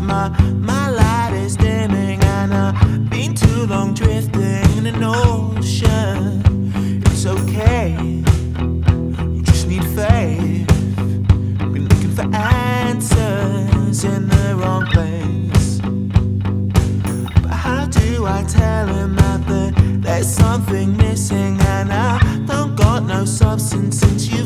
my my light is dimming and I've been too long drifting in an ocean. It's okay, you just need faith. Been looking for answers in the wrong place. But how do I tell him that the, there's something missing and I don't got no substance since you've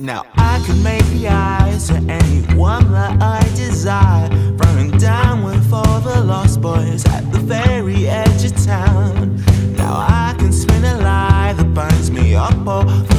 Now I can make the eyes to anyone that I desire. Throwing down with all the lost boys at the very edge of town. Now I can spin a lie that binds me up all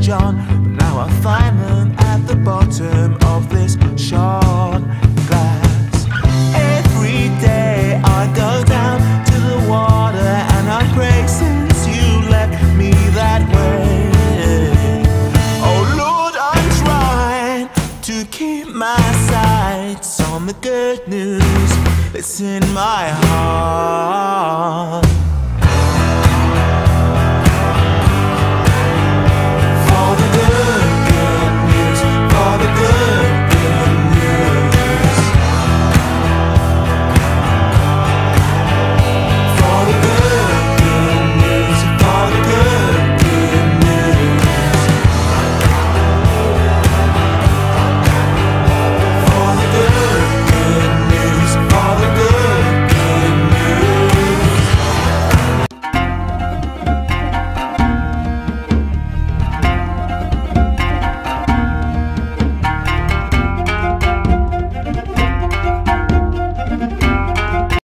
John, but now I find them at the bottom of this shard glass. Every day I go down to the water and I pray since you left me that way. Oh Lord, I'm trying to keep my sights on the good news that's in my heart.